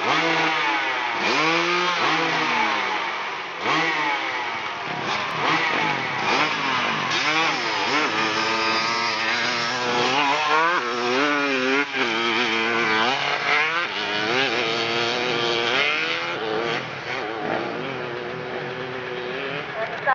Wow.